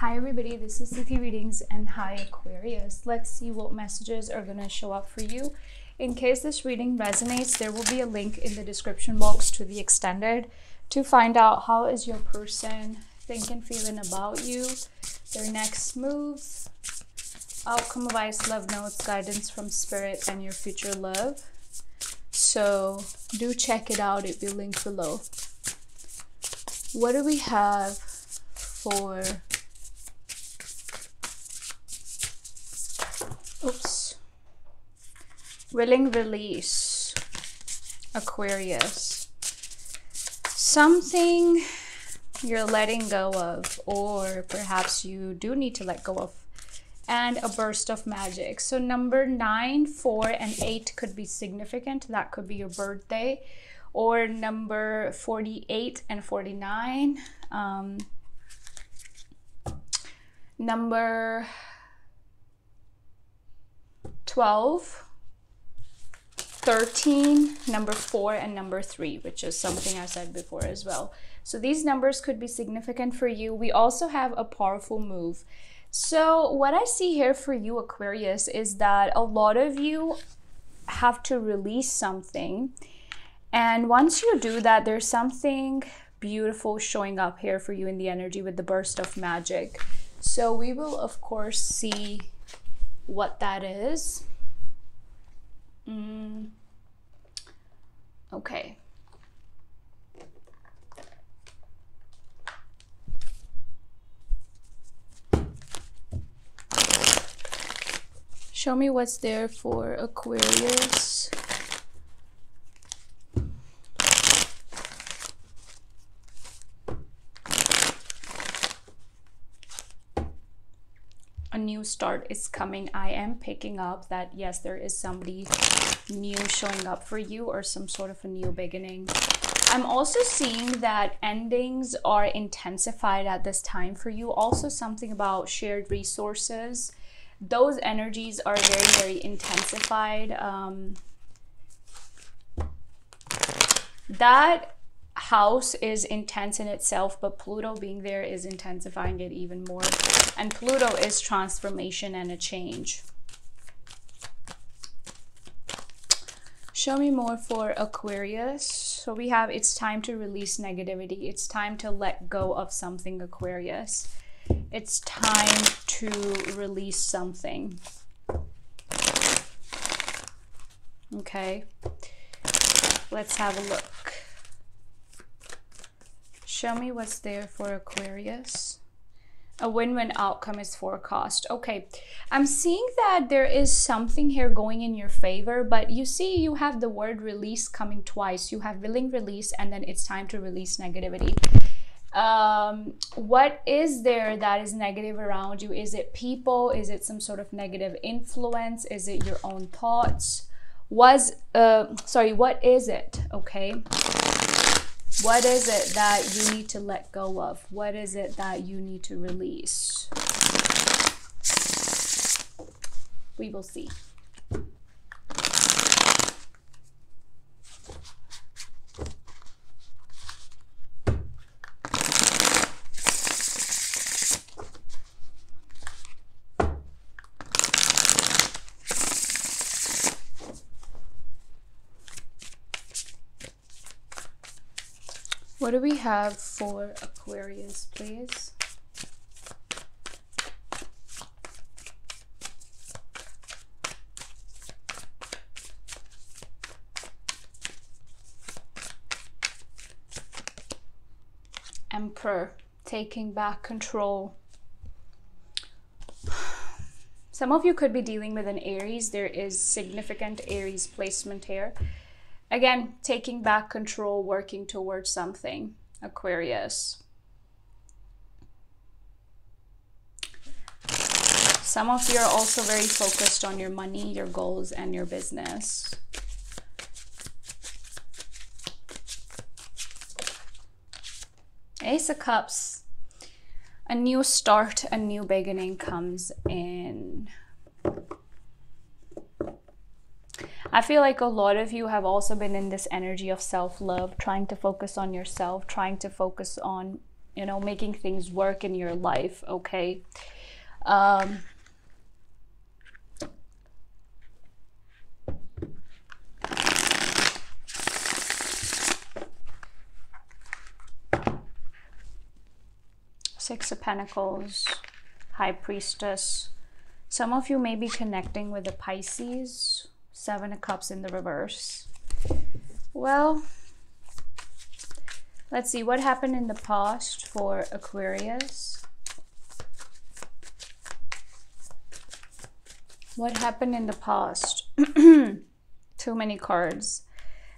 Hi, everybody. This is 33 Readings and Hi Aquarius. Let's see what messages are going to show up for you. In case this reading resonates, there will be a link in the description box to the extended to find out how is your person thinking, feeling about you, their next moves, outcome advice, love notes, guidance from spirit, and your future love. So do check it out. It will be linked below. What do we have for oops. Willing release. Aquarius. Something you're letting go of or perhaps you do need to let go of and a burst of magic. So number nine four and eight could be significant. That could be your birthday. Or number 48 and 49 um, number 12, 13, number 4, and number 3, which is something I said before as well. So these numbers could be significant for you. We also have a powerful move. So what I see here for you, Aquarius, is that a lot of you have to release something. And once you do that, there's something beautiful showing up here for you in the energy with the burst of magic. So we will, of course, see what that is. Mm. Okay. Show me what's there for Aquarius. New start is coming. I am picking up that yes, there is somebody new showing up for you or some sort of a new beginning. I'm also seeing that endings are intensified at this time for you. Also, something about shared resources. Those energies are very, very intensified. Um, that house is intense in itself, but Pluto being there is intensifying it even more. And Pluto is transformation and a change. Show me more for Aquarius. So we have it's time to release negativity. It's time to let go of something, Aquarius. It's time to release something. Okay. Let's have a look. Show me what's there for Aquarius. A win-win outcome is forecast. Okay, I'm seeing that there is something here going in your favor, but you see you have the word release coming twice. You have willing release and then it's time to release negativity. Um, what is there that is negative around you? Is it people? Is it some sort of negative influence? Is it your own thoughts? Was, uh, sorry, what is it? Okay. What is it that you need to let go of? What is it that you need to release? We will see. What do we have for Aquarius, please? Emperor, taking back control. Some of you could be dealing with an Aries. There is significant Aries placement here. Again, taking back control, working towards something. Aquarius. Some of you are also very focused on your money, your goals, and your business. Ace of Cups. A new start, a new beginning comes in. I feel like a lot of you have also been in this energy of self love, trying to focus on yourself, trying to focus on you know, making things work in your life, okay? Um, Six of Pentacles, High Priestess. Some of you may be connecting with the Pisces, Seven of Cups in the reverse. Well, let's see what happened in the past for Aquarius. What happened in the past? Too many cards.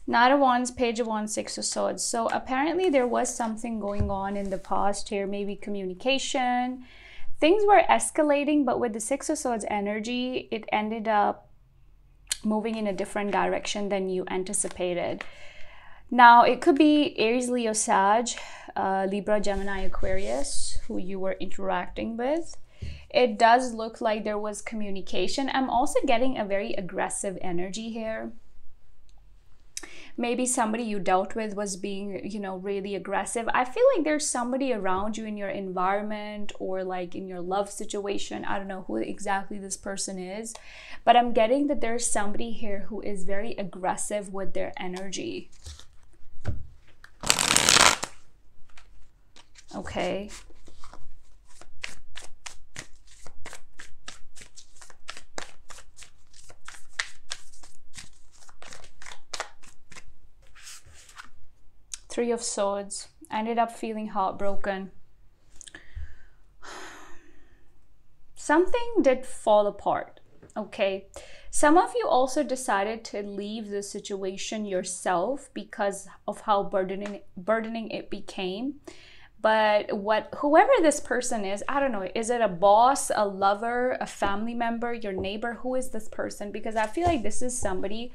Knight of Wands, Page of Wands, Six of Swords. So apparently there was something going on in the past here, maybe communication. Things were escalating, but with the Six of Swords energy, it ended up moving in a different direction than you anticipated. Now, it could be Aries, Leo, Sag, uh, Libra, Gemini, Aquarius, who you were interacting with. It does look like there was communication. I'm also getting a very aggressive energy here maybe somebody you dealt with was being you know really aggressive. I feel like there's somebody around you in your environment or like in your love situation. I don't know who exactly this person is but i'm getting that there's somebody here who is very aggressive with their energy. Okay Three of Swords. I ended up feeling heartbroken. Something did fall apart, okay? Some of you also decided to leave the situation yourself because of how burdening burdening it became. But what whoever this person is, I don't know, is it a boss, a lover, a family member, your neighbor? Who is this person? Because I feel like this is somebody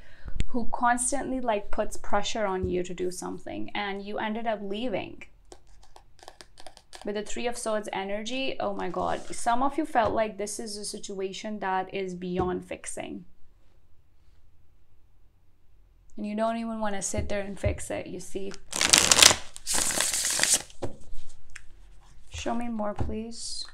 who constantly like puts pressure on you to do something and you ended up leaving. With the three of swords energy oh my god. Some of you felt like this is a situation that is beyond fixing. And you don't even want to sit there and fix it you see. Show me more please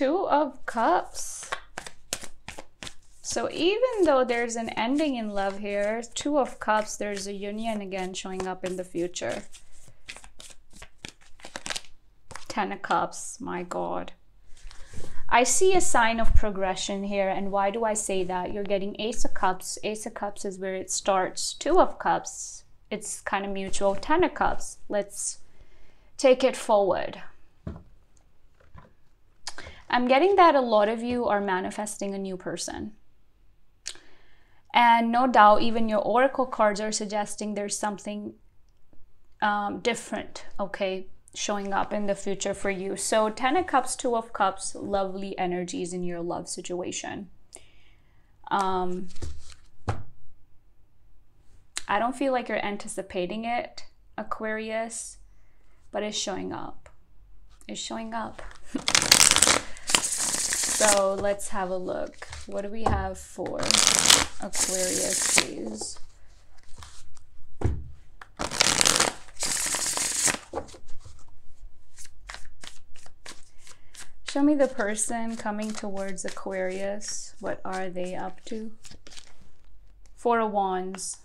Two of Cups. So even though there's an ending in love here, Two of Cups, there's a union again showing up in the future. Ten of Cups, my God. I see a sign of progression here. And why do I say that? You're getting Ace of Cups. Ace of Cups is where it starts. Two of Cups, it's kind of mutual. Ten of Cups, let's take it forward. I'm getting that a lot of you are manifesting a new person. And no doubt, even your oracle cards are suggesting there's something um, different, okay, showing up in the future for you. So, Ten of Cups, Two of Cups, lovely energies in your love situation. Um, I don't feel like you're anticipating it, Aquarius, but it's showing up. It's showing up. So let's have a look. What do we have for Aquarius, please? Show me the person coming towards Aquarius. What are they up to? Four of Wands.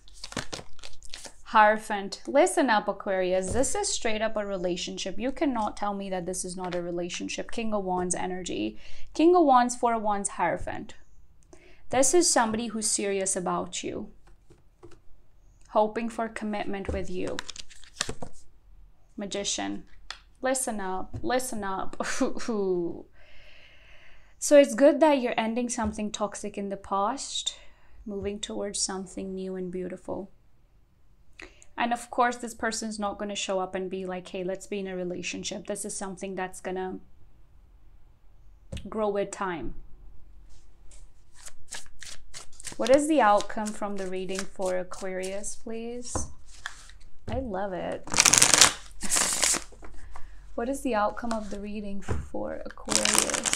Hierophant. Listen up, Aquarius. This is straight up a relationship. You cannot tell me that this is not a relationship. King of Wands energy. King of Wands, Four of Wands, Hierophant. This is somebody who's serious about you. Hoping for commitment with you. Magician. Listen up. Listen up. so it's good that you're ending something toxic in the past, moving towards something new and beautiful. And of course, this person's not going to show up and be like, hey, let's be in a relationship. This is something that's going to grow with time. What is the outcome from the reading for Aquarius, please? I love it. What is the outcome of the reading for Aquarius?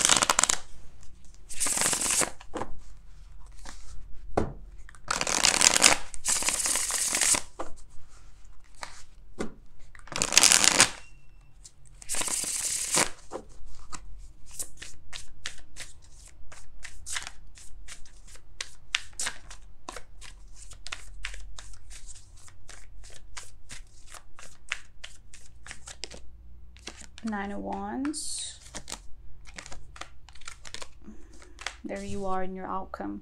Nine of Wands. There you are in your outcome.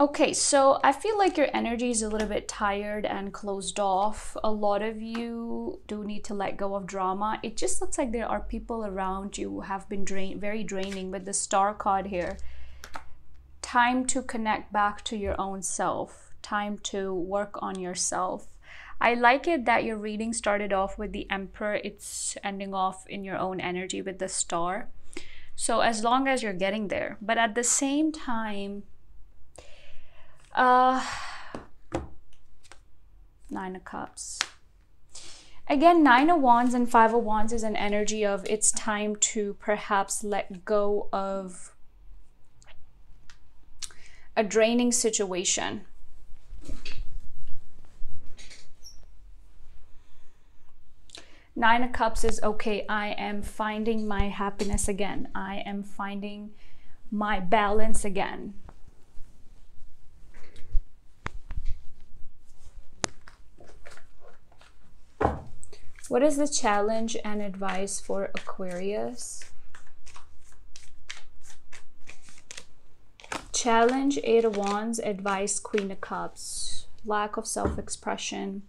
Okay, so I feel like your energy is a little bit tired and closed off. A lot of you do need to let go of drama. It just looks like there are people around you who have been drain very draining with the star card here. Time to connect back to your own self. Time to work on yourself I like it that your reading started off with the Emperor. It's ending off in your own energy with the star. So as long as you're getting there. But at the same time, uh, Nine of Cups. Again, Nine of Wands and Five of Wands is an energy of it's time to perhaps let go of a draining situation Nine of Cups is okay, I am finding my happiness again. I am finding my balance again. What is the challenge and advice for Aquarius? Challenge, Eight of Wands, advice, Queen of Cups, lack of self-expression,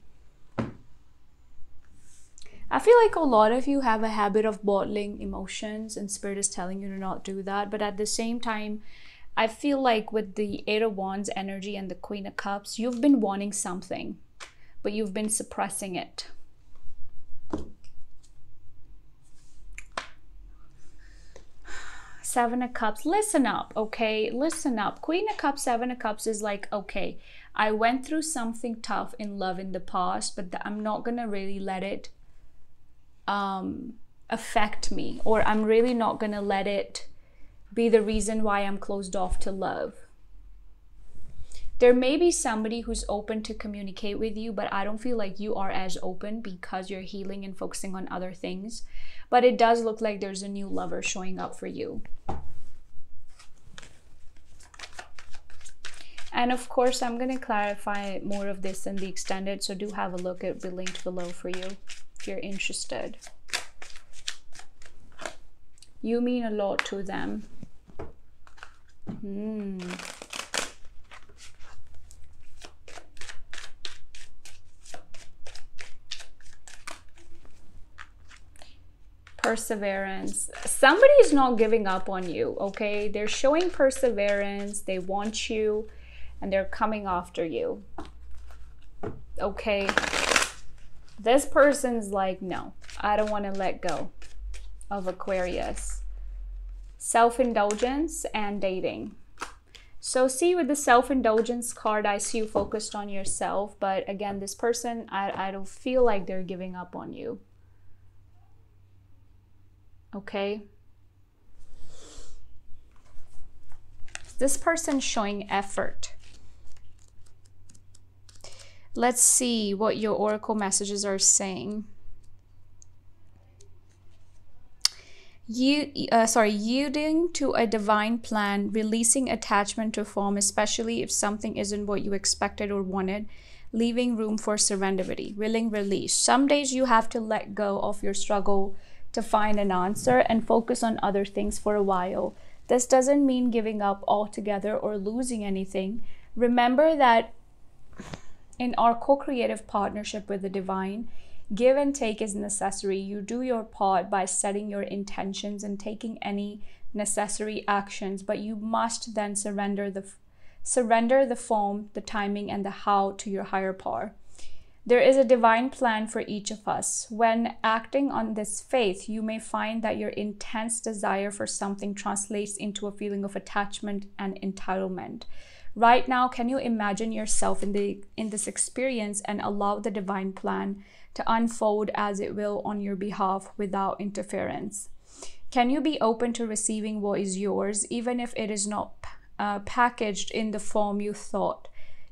I feel like a lot of you have a habit of bottling emotions, and Spirit is telling you to not do that. But at the same time, I feel like with the Eight of Wands energy and the Queen of Cups, you've been wanting something, but you've been suppressing it. Seven of Cups, listen up, okay? Listen up. Queen of Cups, Seven of Cups is like, okay, I went through something tough in love in the past, but I'm not gonna really let it um, affect me, or I'm really not going to let it be the reason why I'm closed off to love. There may be somebody who's open to communicate with you, but I don't feel like you are as open because you're healing and focusing on other things. But it does look like there's a new lover showing up for you. And of course, I'm going to clarify more of this in the extended, so do have a look at the link below for you if you're interested. You mean a lot to them. Hmm. perseverance somebody is not giving up on you okay they're showing perseverance they want you and they're coming after you okay this person's like, no, I don't want to let go of Aquarius. Self indulgence and dating. So, see, with the self indulgence card, I see you focused on yourself. But again, this person, I, I don't feel like they're giving up on you. Okay? This person showing effort. Let's see what your oracle messages are saying. You, uh, sorry, yielding to a divine plan, releasing attachment to form, especially if something isn't what you expected or wanted, leaving room for serenity, willing release. Some days you have to let go of your struggle to find an answer and focus on other things for a while. This doesn't mean giving up altogether or losing anything. Remember that in our co creative partnership with the divine, give and take is necessary. You do your part by setting your intentions and taking any necessary actions, but you must then surrender the surrender the form, the timing, and the how to your higher power. There is a divine plan for each of us. When acting on this faith, you may find that your intense desire for something translates into a feeling of attachment and entitlement. Right now, can you imagine yourself in the in this experience and allow the divine plan to unfold as it will on your behalf without interference? Can you be open to receiving what is yours even if it is not uh, packaged in the form you thought?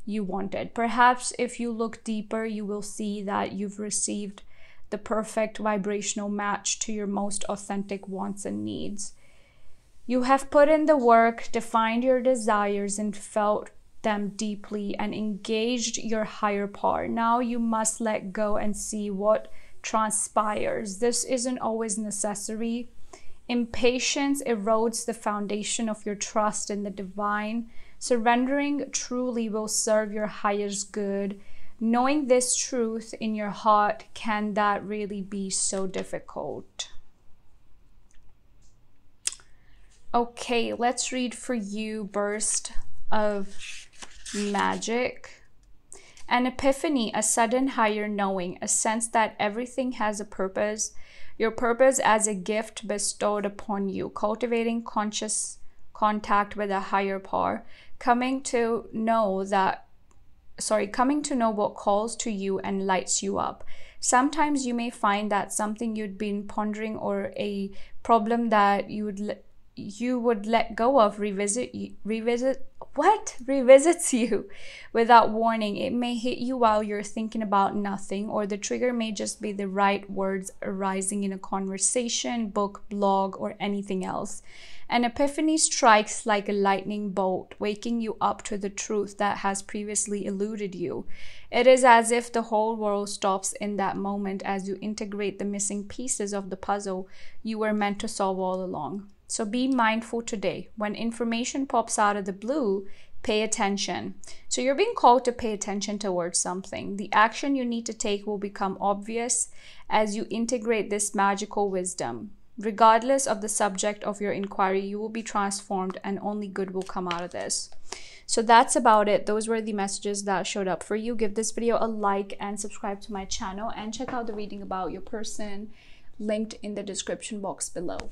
you wanted. Perhaps if you look deeper, you will see that you've received the perfect vibrational match to your most authentic wants and needs. You have put in the work, defined your desires, and felt them deeply and engaged your higher power. Now you must let go and see what transpires. This isn't always necessary. Impatience erodes the foundation of your trust in the divine Surrendering truly will serve your highest good. Knowing this truth in your heart, can that really be so difficult? Okay, let's read for you Burst of Magic. An epiphany, a sudden higher knowing, a sense that everything has a purpose, your purpose as a gift bestowed upon you, cultivating conscious contact with a higher power, coming to know that sorry, coming to know what calls to you and lights you up. Sometimes you may find that something you'd been pondering or a problem that you would you would let go of revisit revisit what? Revisits you without warning. It may hit you while you're thinking about nothing or the trigger may just be the right words arising in a conversation book blog or anything else. An epiphany strikes like a lightning bolt waking you up to the truth that has previously eluded you. It is as if the whole world stops in that moment as you integrate the missing pieces of the puzzle you were meant to solve all along so be mindful today. When information pops out of the blue, pay attention. So you're being called to pay attention towards something. The action you need to take will become obvious as you integrate this magical wisdom. Regardless of the subject of your inquiry, you will be transformed and only good will come out of this. So that's about it. Those were the messages that showed up for you. Give this video a like and subscribe to my channel and check out the reading about your person linked in the description box below.